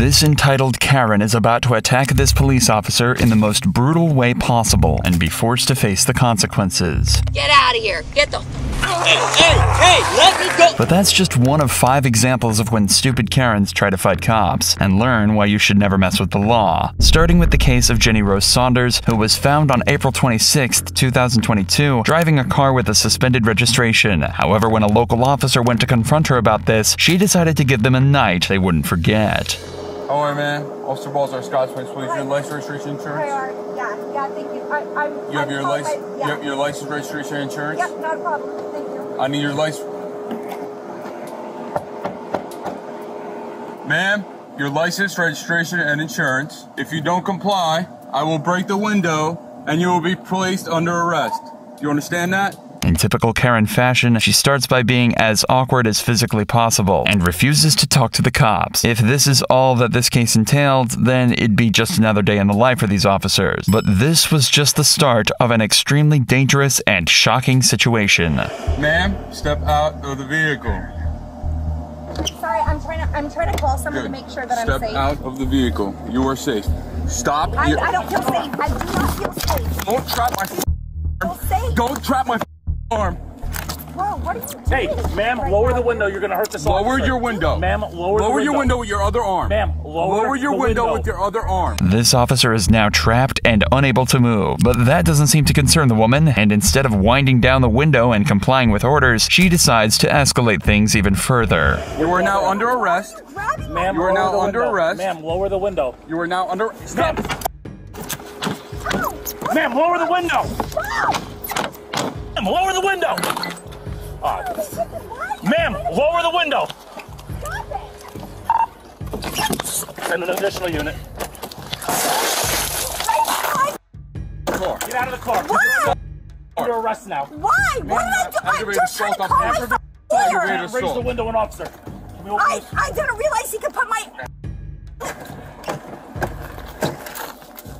This entitled Karen is about to attack this police officer in the most brutal way possible and be forced to face the consequences. Get out of here. Get the. Hey, hey, hey, let me go. But that's just one of five examples of when stupid Karens try to fight cops and learn why you should never mess with the law. Starting with the case of Jenny Rose Saunders, who was found on April 26, 2022, driving a car with a suspended registration. However, when a local officer went to confront her about this, she decided to give them a night they wouldn't forget. Oh, How are you, man? Officer Balzar, Scotch Plains Police. Your license, registration, insurance? Yeah, yeah, thank you. I, I'm, You have I'm your license, I- you have your license, registration, insurance? Yeah, not a problem. Thank you. I need your license. Ma'am, your license, registration, and insurance. If you don't comply, I will break the window and you will be placed under arrest. Do you understand that? In typical Karen fashion, she starts by being as awkward as physically possible and refuses to talk to the cops. If this is all that this case entailed, then it'd be just another day in the life for these officers. But this was just the start of an extremely dangerous and shocking situation. Ma'am, step out of the vehicle. Sorry, I'm trying to. I'm trying to call someone Good. to make sure that Step I'm safe. Step out of the vehicle. You are safe. Stop. I, I don't feel safe. I do not feel safe. Don't trap my Feel safe. Don't trap my arm. Bro, what are you doing? Hey, ma'am, right lower now? the window. You're gonna hurt this Lower officer. your window. Ma'am, lower, the Lower window. your window with your other arm. Ma'am, lower your the window, window. with your other arm. This officer is now trapped and unable to move, but that doesn't seem to concern the woman, and instead of winding down the window and complying with orders, she decides to escalate things even further. You are now under arrest. Grabbing my Ma'am, You are lower now the under window. arrest. Ma'am, lower the window. You are now under. Stop. Ma'am, lower the window. Wow. Ma'am, lower the window. Ah, Ma'am, lower the window. Send an additional unit. Get out of the car. Why? You're under arrest now. Why? What did I do? I'm just trying to call my aggravated- lawyer. aggravated Raise the window and officer. We I. I didn't realize he could put my.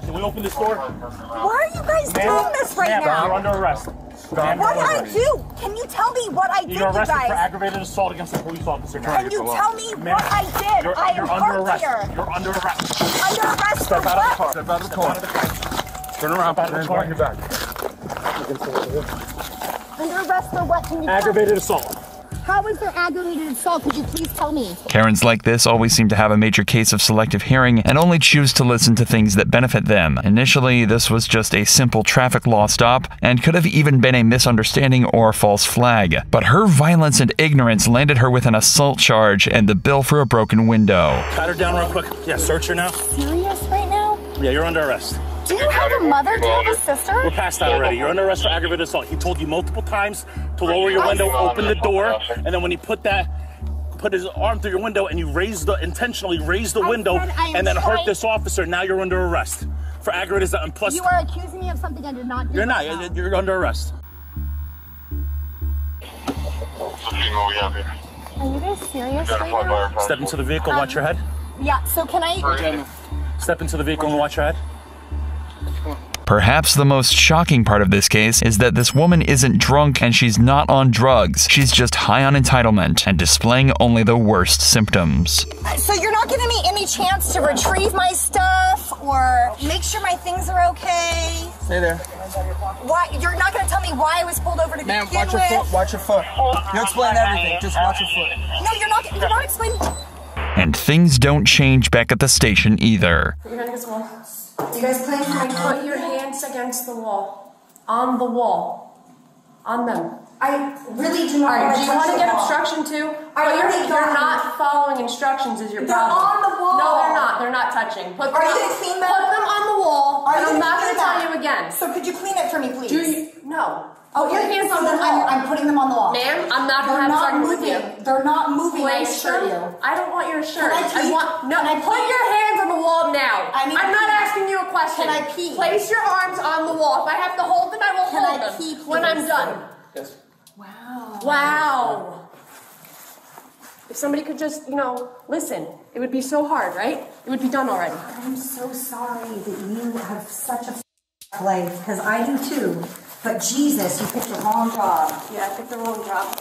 Can we open this door? Why are you guys doing this right ma'am, You're under arrest. Ma'am, What did I do? Can you tell me what I did, You're you arrested for aggravated assault against a police officer. Can you tell me Ma'am, what I did? You're, I am you're under hurt arrest. here. You're under arrest. Under arrest Step for out of the what? car. Step out of the Step car. out of the car. Turn around. Step out of the car. behind your back. Under arrest for what? Can you? Aggravated assault. How is there aggravated assault? Could you please tell me? Karens like this always seem to have a major case of selective hearing and only choose to listen to things that benefit them. Initially, this was just a simple traffic law stop and could have even been a misunderstanding or false flag. But her violence and ignorance landed her with an assault charge and the bill for a broken window. Pat her down real quick. Yeah, search her now. Serious right now? Yeah, you're under arrest. Do you have a mother? Do you have a sister? We're past that already. You're under arrest for aggravated assault. He told you multiple times to lower your window, open the door, and then when he put that put his arm through your window and you raised the intentionally raised the I window said I am and then hurt this officer, now you're under arrest for aggravated assault. And plus You are accusing me of something I did not do. you're not. right now. You're you're under arrest. female we have here. Are you guys serious right now? Step into the vehicle, watch um, your head. Yeah. So can I? Step into the vehicle and watch your head. Perhaps the most shocking part of this case is that this woman isn't drunk and she's not on drugs. She's just high on entitlement and displaying only the worst symptoms. So you're not giving me any chance to retrieve my stuff or make sure my things are okay? Stay there. Why? You're not going to tell me why I was pulled over to Ma'am, begin watch your with? foot. Watch your foot. You explain everything. Just watch your foot. No, you're not. You're not explaining. And things don't change back at the station either. You're gonna get. You guys plan to put your hands against the wall. On the wall. On them. I really do not do to you want to get wall. obstruction too? But you're, you're not following instructions is your They're problem. on the wall. No, they're not. They're not touching. Put them. Are you gonna clean them? Put them on the wall. Are and you I'm not going to tell you again. So could you clean it for me, please? Do you? No. Oh, your hands on the then I'm, wall. I'm putting them on the wall. Ma'am, I'm not going to have not started with moving. you. They're not moving. I assure you. I don't want your shirt. Can I pee? want no. Can I put your hands on the wall now. I need I'm not asking you a question. Can I pee? Place your arms on the wall. If I have to hold them, I will Can hold I them pee, when I'm please? done. Wow. Wow. If somebody could just, you know, listen, it would be so hard, right? It would be done already. I'm so sorry that you have such a life, because I do too. But Jesus, you picked the wrong job. Yeah, I picked the wrong job.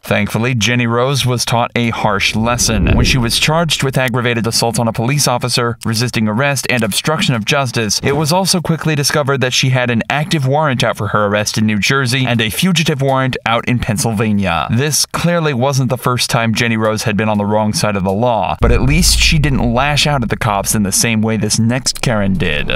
Thankfully, Jenny Rose was taught a harsh lesson. When she was charged with aggravated assault on a police officer, resisting arrest, and obstruction of justice, it was also quickly discovered that she had an active warrant out for her arrest in New Jersey and a fugitive warrant out in Pennsylvania. This clearly wasn't the first time Jenny Rose had been on the wrong side of the law, but at least she didn't lash out at the cops in the same way this next Karen did.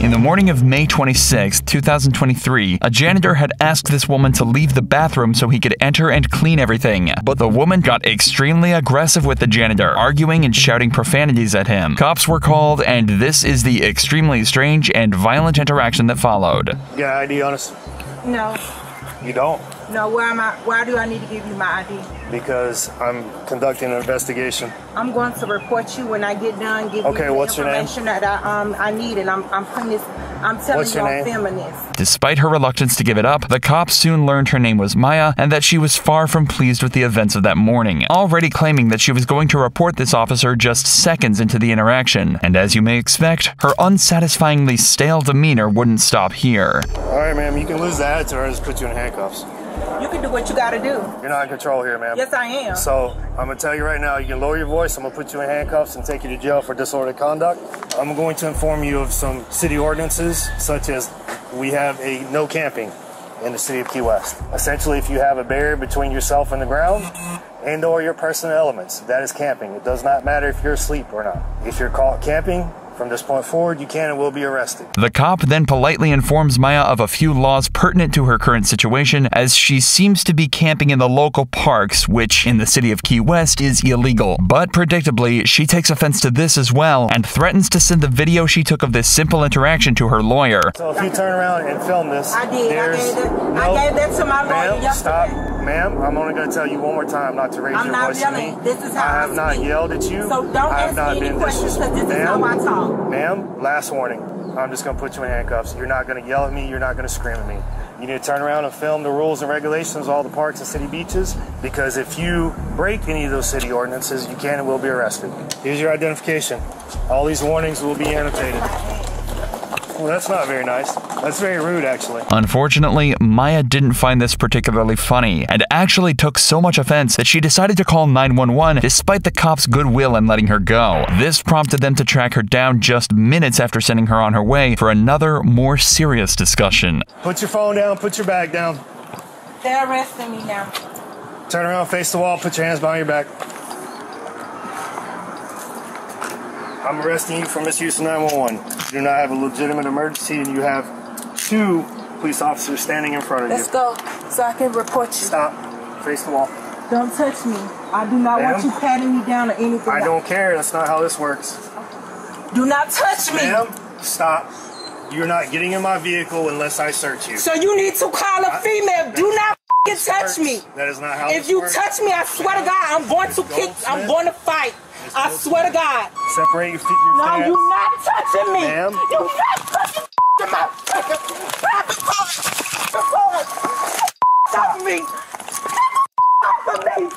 In the morning of May 26, 2023, a janitor had asked this woman to leave the bathroom so he could enter and clean everything. But the woman got extremely aggressive with the janitor, arguing and shouting profanities at him. Cops were called, and this is the extremely strange and violent interaction that followed. Got ID on us? No, You don't? No. Why am I? Why do I need to give you my ID? Because I'm conducting an investigation. I'm going to report you when I get done. Give Okay, you the what's your name? information that I um I need, and I'm I'm putting this. I'm telling What's you your I'm name? filming this. Despite her reluctance to give it up, the cops soon learned her name was Maya and that she was far from pleased with the events of that morning, already claiming that she was going to report this officer just seconds into the interaction. And as you may expect, her unsatisfyingly stale demeanor wouldn't stop here. All right, ma'am, you can lose the attitude or I'll just put you in handcuffs. You can do what you got to do. You're not in control here, ma'am. Yes, I am. So I'm gonna tell you right now, you can lower your voice. I'm gonna put you in handcuffs and take you to jail for disorderly conduct. I'm going to inform you of some city ordinances, such as we have a no camping in the city of Key West. Essentially, if you have a barrier between yourself and the ground and or your personal elements, that is camping. It does not matter if you're asleep or not. If you're caught camping, from this point forward, you can and will be arrested. The cop then politely informs Maya of a few laws pertinent to her current situation, as she seems to be camping in the local parks, which in the city of Key West is illegal. But predictably, she takes offense to this as well and threatens to send the video she took of this simple interaction to her lawyer. So if you turn around and film this, I did. I gave that- I gave that to my lawyer Ma'am, yesterday. stop. Ma'am, I'm only going to tell you one more time not to raise I'm your not voice yelling. at me. This is how I I have not speak. yelled at you. So don't I have ask not me any been questions, 'cause this is how I talk. Ma'am, last warning. I'm just going to put you in handcuffs. You're not going to yell at me. You're not going to scream at me. You need to turn around and film the rules and regulations of all the parks and city beaches because if you break any of those city ordinances, you can and will be arrested. Here's your identification. All these warnings will be annotated. Well, that's not very nice. That's very rude, actually. Unfortunately, Maya didn't find this particularly funny and actually took so much offense that she decided to call 911 despite the cops' goodwill in letting her go. This prompted them to track her down just minutes after sending her on her way for another, more serious discussion. Put your phone down. Put your bag down. They're arresting me now. Turn around, face the wall, put your hands behind your back. I'm arresting you for misuse of 911. You do not have a legitimate emergency and you have two police officers standing in front of you. Let's go so I can report you. Stop. Face the wall. Don't touch me. I do not want you patting me down or anything. I don't care. That's not how this works. Do not touch me. Ma'am, stop. You're not getting in my vehicle unless I search you. So you need to call a female. Do not f***ing touch me. That is not how If this you works. touch me, I swear to God, I'm going to kick. I'm going to fight. I swear to God. Separate your feet. Your No, you're not touching me. Ma'am? You're not touching my Stop me. Stop me.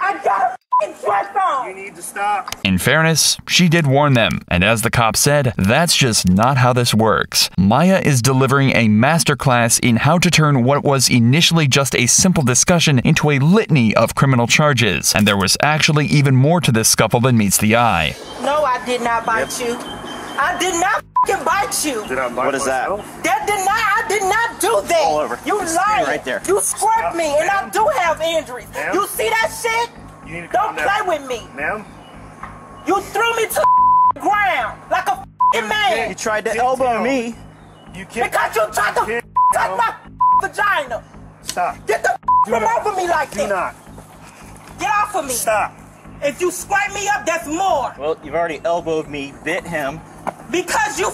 I got a f***ing dress on. You need to stop. In fairness, she did warn them, and as the cop said, that's just not how this works. Maya is delivering a masterclass in how to turn what was initially just a simple discussion into a litany of criminal charges, and there was actually even more to this scuffle than meets the eye. No, I did not bite you. I did not f***ing bite you. Did I bite What is that? myself? That did not. I did not do that. All over. You Just lying. right there. You scraped me, and I do have injuries. You see that shit? You need to Don't calm down. play with me. Ma'am? You threw me to the ground like a f***ing man. You tried to elbow me. You can't. Because you tried to Can't- touch my vagina. Stop. Get the Do from not. over me like Do that. not. Get off of me. Stop. If you scrape me up, that's more. Well, you've already elbowed me, bit him. Because you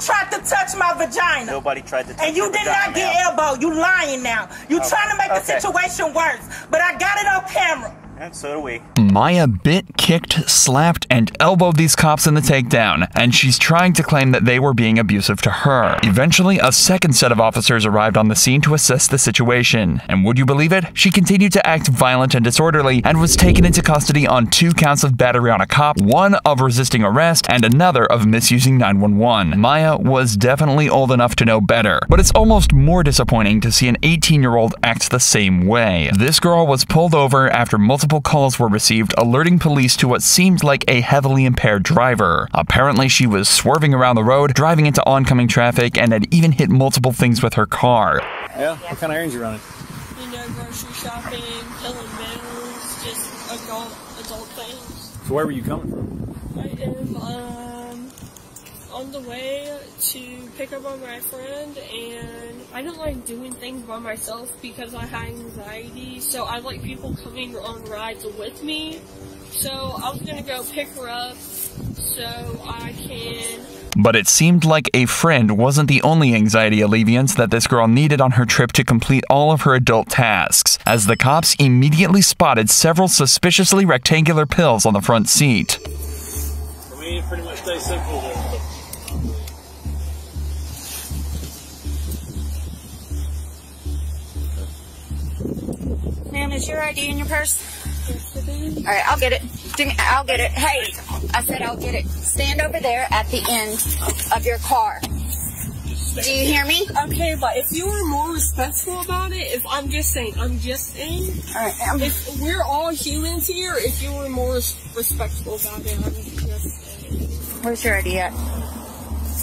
tried to touch my vagina. Nobody tried to touch And you did not get elbowed. You lying now. You oh, trying to make okay. the situation worse. But I got it on camera. And so do we. Maya bit, kicked, slapped, and elbowed these cops in the takedown, and she's trying to claim that they were being abusive to her. Eventually, a second set of officers arrived on the scene to assess the situation, and would you believe it? She continued to act violent and disorderly and was taken into custody on two counts of battery on a cop, one of resisting arrest, and another of misusing 911. Maya was definitely old enough to know better, but it's almost more disappointing to see an 18 year old act the same way. This girl was pulled over after multiple calls were received alerting police to what seemed like a heavily impaired driver. Apparently, she was swerving around the road, driving into oncoming traffic, and had even hit multiple things with her car. Yeah, what kind of errands you running? You know, grocery shopping, filling bills, just adult, adult things. So where were you coming from? I am on the way to pick up on my friend, and I don't like doing things by myself because I have anxiety. So I like people coming on rides with me. So I was gonna go pick her up so I can But it seemed like a friend wasn't the only anxiety alleviant that this girl needed on her trip to complete all of her adult tasks, as the cops immediately spotted several suspiciously rectangular pills on the front seat. For me, it pretty much stays simple. Ma'am, is your ID in your purse? All right, I'll get it. I'll get it. Hey, I said I'll get it. Stand over there at the end of your car. Do you hear me? Okay, but if you were more respectful about it, if I'm just saying, I'm just saying, Alright, um, if we're all humans here, if you were more respectful about it, I'm just saying. Where's your ID at?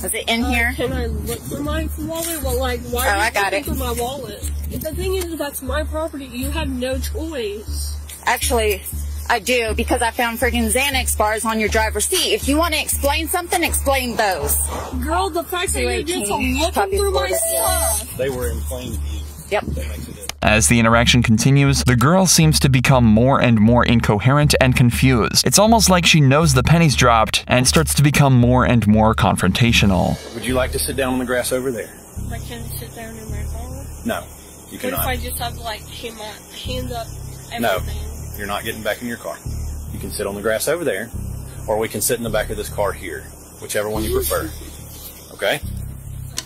Is it in Uh, here? Can I look for my wallet? Well, like, why Oh, are you I got looking it. for my wallet? If the thing is, that's my property. You have no choice. Actually, I do because I found freaking Xanax bars on your driver's seat. If you want to explain something, explain those. Girl, the fact that you're just 218, looking through my stuff. They were in plain view. Yep. As the interaction continues, the girl seems to become more and more incoherent and confused. It's almost like she knows the pennies dropped and starts to become more and more confrontational. Would you like to sit down on the grass over there? I can sit down in my car. No, you cannot. What if. I just have like hand my hand up No, you're not getting back in your car. You can sit on the grass over there, or we can sit in the back of this car here, whichever one you prefer. Okay?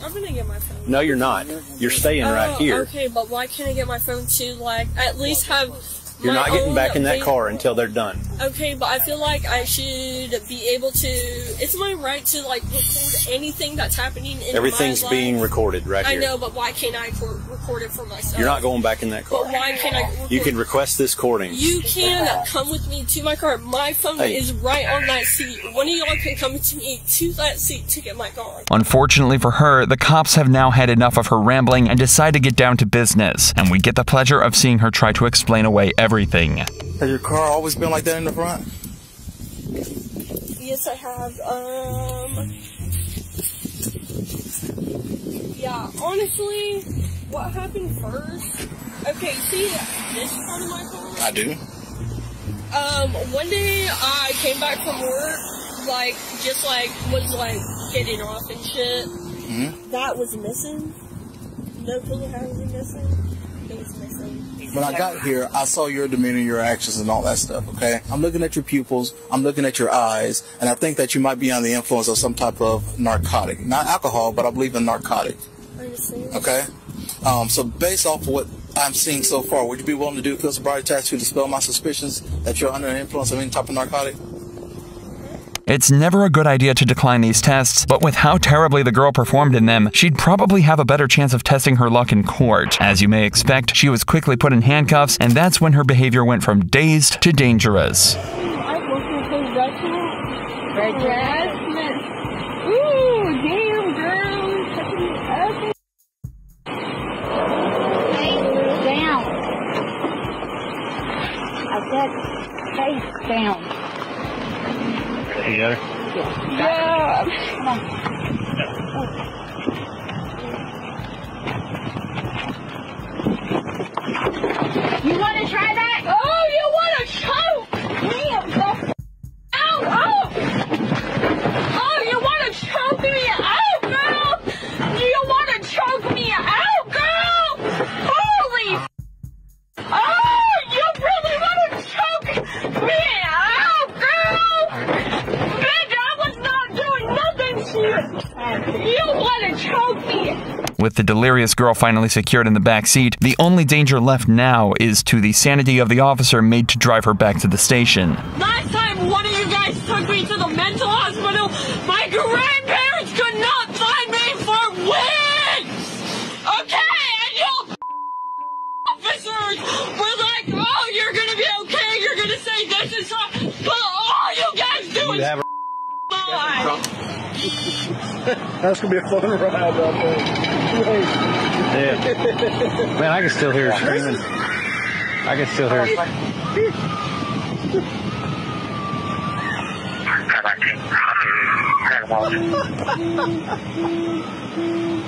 I'm gonna get my phone. No, you're not. You're staying right Oh, here. Okay, but why can't I get my phone to like at least have? You're not getting back in that car until they're done. Okay, but I feel like I should be able to. It's my right to like record anything that's happening in Everything's being recorded right I here. know, but why can't I record, record it for myself? You're not going back in that car. But why can't I? Record You can request this recording. You can come with me to my car. My phone Hey. is right on that seat. One of y'all can come to me to that seat to get my car. Unfortunately for her, the cops have now had enough of her rambling and decide to get down to business, and we get the pleasure of seeing her try to explain away everything. Has your car always been like that in the front? Yes, I have. Um. Yeah, honestly, what happened first? Okay, see this part of my car? I do. Um, one day I came back from work, like, just like, was like getting off and shit. hmm That was missing. No clue how it was missing. It was missing. When I got here, I saw your demeanor, your actions, and all that stuff. Okay, I'm looking at your pupils, I'm looking at your eyes, and I think that you might be on the influence of some type of narcotic, not alcohol, but I believe in narcotic. Okay, um, so based off of what I'm seeing so far, would you be willing to do a field sobriety test to dispel my suspicions that you're under the influence of any type of narcotic? It's never a good idea to decline these tests, but with how terribly the girl performed in them, she'd probably have a better chance of testing her luck in court. As you may expect, she was quickly put in handcuffs, and that's when her behavior went from dazed to dangerous. I work with a. Harassment. Ooh, down. You got her? Yeah. Come on. With the delirious girl finally secured in the back seat, the only danger left now is to the sanity of the officer made to drive her back to the station. Last time one of you guys took me to the mental hospital, my grandparents could not find me for weeks! Okay, and you officers were like, oh, you're gonna be okay, you're gonna say this is wrong, but all you guys do is lie. That's gonna be a fun ride out there. Yeah. Man, I can still hear her screaming. I can still hear her.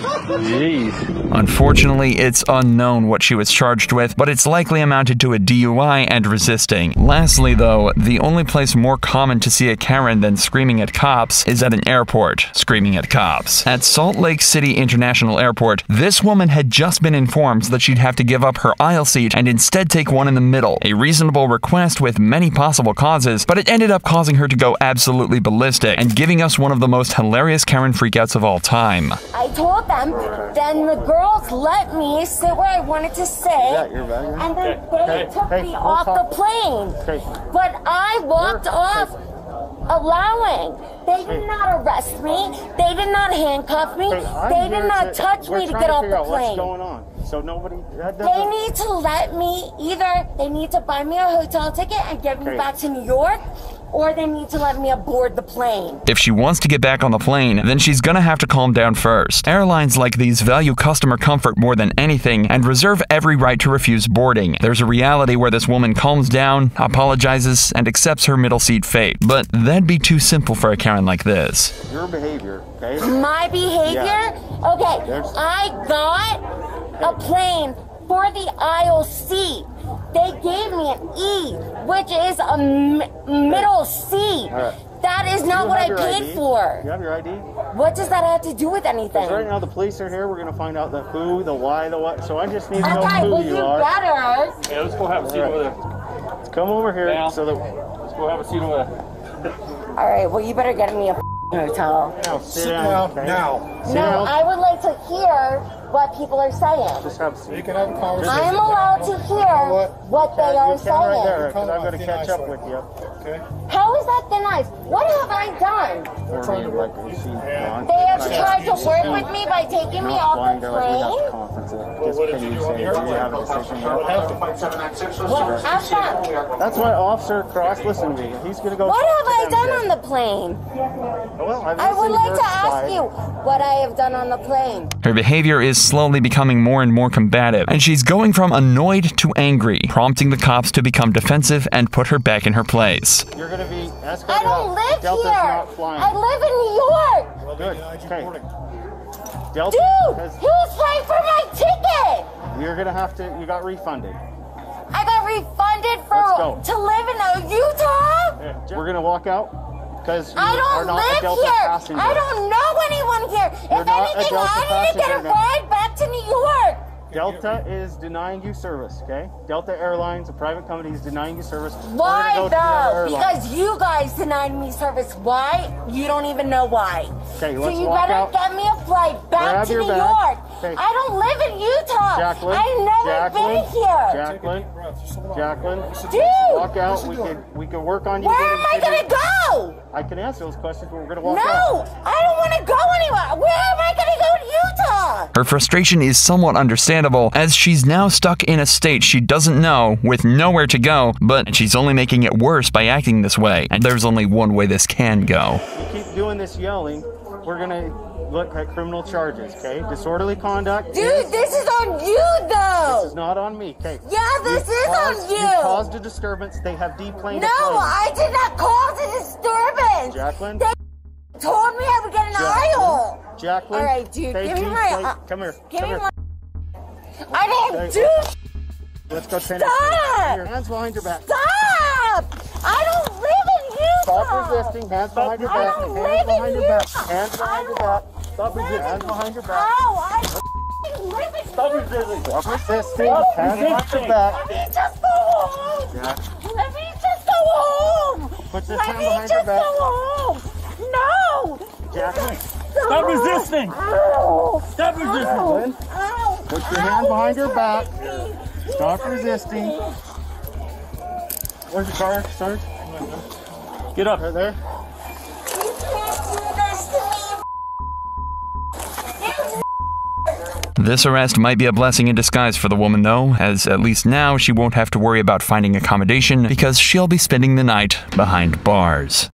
Jeez. Unfortunately, it's unknown what she was charged with, but it's likely amounted to a DUI and resisting. Lastly, though, the only place more common to see a Karen than screaming at cops is at an airport, screaming at cops. At Salt Lake City International Airport, this woman had just been informed that she'd have to give up her aisle seat and instead take one in the middle. A reasonable request with many possible causes, but it ended up causing her to go absolutely ballistic and giving us one of the most hilarious Karen freakouts of all time. I told them, then the girls let me sit where I wanted to sit, and then they took me off the plane. But I walked off allowing. They did not arrest me. They did not handcuff me. They did not touch me to get off the plane. What's going on? So nobody. That They need to let me either they need to buy me a hotel ticket and get me Okay. back to New York, or they need to let me aboard the plane. If she wants to get back on the plane, then she's gonna have to calm down first. Airlines like these value customer comfort more than anything and reserve every right to refuse boarding. There's a reality where this woman calms down, apologizes, and accepts her middle seat fate. But that'd be too simple for a Karen like this. Your behavior, okay? My behavior? Okay, There's- I got a plane for the aisle seat. They gave me an E, which is a m- middle C. All right. That is not what I paid ID? for. You have your ID? What does that have to do with anything? 'Cause right now the police are here. We're gonna find out the who, the why, the what. So I just need to know Okay, who well, you you are. better. Yeah, let's go have a seat over there. Let's come over here Now. so that. Let's go have a seat over there. All right, well, you better get me a hotel. Now, sit down. okay? Sit No, down. I would like to hear what people are saying. Just have a seat. You can have a conversation. I am allowed to hear what they are You can right saying. there, because I've got to catch up with you. How is that thin ice? What have I done? For me, like, you see, blind. They have Like, tried to work with me by taking me off the they're like, we have to plane. conference it. Can you say, do you have a decision yet? What have done? That's why Officer Cross, listen to me. He's going to go. What have I done on the plane? Oh, well, I've would like to ask you what I have done on the plane. Her behavior is slowly becoming more and more combative, and she's going from annoyed to angry, prompting the cops to become defensive and put her back in her place. You're going to be I don't out. live Delta's here. not flying. I live in New York. Well, Good. Okay. Delta, Dude, has- who's paying for my ticket? you're going to have to, you got refunded. I got refunded for go. to live in uh, Utah. We're going to walk out because you I are don't not a live Delta here. passenger. I don't know anyone here. You're if anything, I need to get a ride back to New York. Delta is denying you service, okay? Delta Airlines, a private company, is denying you service. Why go to the other though? Because you guys denied me service. Why? You don't even know why. Okay, so let's you walk better out. get me a flight back Grab to New bag. York. Okay. I don't live in Utah. Jacqueline, I've never Jacqueline, been here. Jacqueline, Jacqueline, Dude! walk out. We can we can work on you. Where am I gonna go? I can answer those questions, but we're gonna walk out. No, out. I don't want to go anywhere. Where Her frustration is somewhat understandable, as she's now stuck in a state she doesn't know, with nowhere to go, but she's only making it worse by acting this way, and there's only one way this can go. You keep doing this yelling, we're gonna look at criminal charges, okay? Disorderly conduct. Dude, is- this is on you though. This is not on me, okay? Yeah, this You is caused- on you. You caused a disturbance. They have deplaned No. I did not cause a disturbance. Jacqueline? They Jacqueline. All right, dude, give me my- uh, Come here. Give come me here. my. I didn't do. Let's go. Stop! Here, hands behind your back. Stop! I don't live in Utah. Stop resisting. Hands behind your back. I don't Hands live in behind your back. Utah. Hands behind your back. Stop resisting. Hands behind your back. Ow! I live in Stop resisting. Stop resisting. Hands behind your back. Let me just go home. Yeah. Let me just go home. Put this Let hand me behind just your back. go home. No. Jacqueline. Stop resisting! Stop resisting! Put your hand behind your back. Stop resisting. Where's your car, Sarge? Get up. Right there. This arrest might be a blessing in disguise for the woman, though, as at least now she won't have to worry about finding accommodation because she'll be spending the night behind bars.